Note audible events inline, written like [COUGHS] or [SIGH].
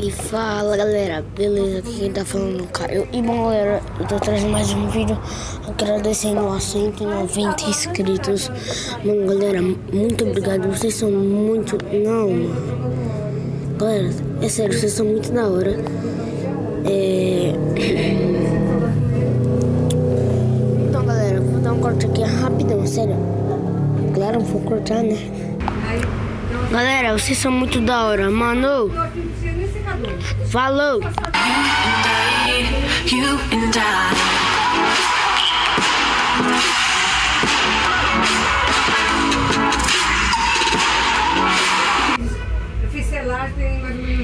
E fala galera, beleza? Aqui quem tá falando é Caio. E bom galera, eu tô trazendo mais um vídeo agradecendo a 190 inscritos. Mano, galera, muito obrigado. Vocês são muito. Não, mano. Galera, é sério, vocês são muito da hora. É. [COUGHS] Então galera, vou dar um corte aqui rapidão, sério. Claro, vou cortar, né? Galera, vocês são muito da hora, mano. Falou! Eu fiz.